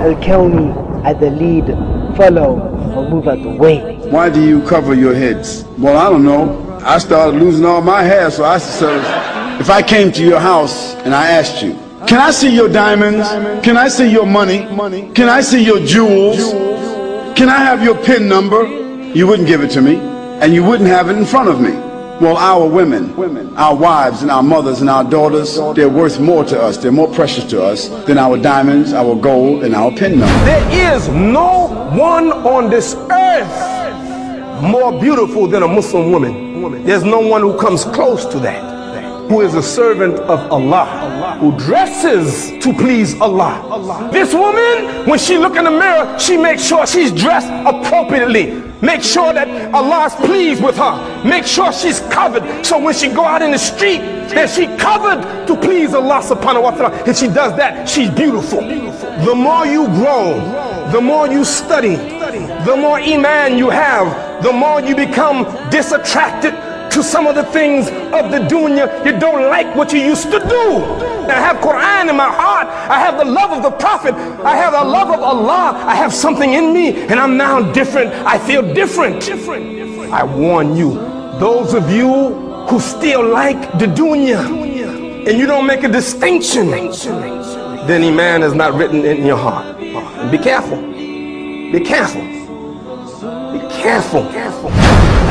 Al-Kawni at the lead. Follow or move out the way. Why do you cover your heads? Well, I don't know. I started losing all my hair, so I said, if I came to your house and I asked you, can I see your diamonds? Can I see your money? Can I see your jewels? Can I have your PIN number? You wouldn't give it to me, and you wouldn't have it in front of me. Well, our women, our wives and our mothers and our daughters, they're worth more to us, they're more precious to us than our diamonds, our gold, and our pin. There is no one on this earth more beautiful than a Muslim woman. There's no one who comes close to that. Who is a servant of Allah, who dresses to please Allah. This woman, when she look in the mirror, she makes sure she's dressed appropriately. Make sure that Allah is pleased with her. Make sure she's covered. So when she go out in the street, that she covered to please Allah subhanahu wa ta'ala. And she does that, she's beautiful. The more you grow, the more you study, the more iman you have, the more you become disattracted to some of the things of the dunya. You don't like what you used to do. I have Quran in my heart. I have the love of the Prophet. I have the love of Allah. I have something in me and I'm now different. I feel different. I warn you, those of you who still like the dunya and you don't make a distinction, then Iman is not written in your heart. Be careful. Be careful. Be careful.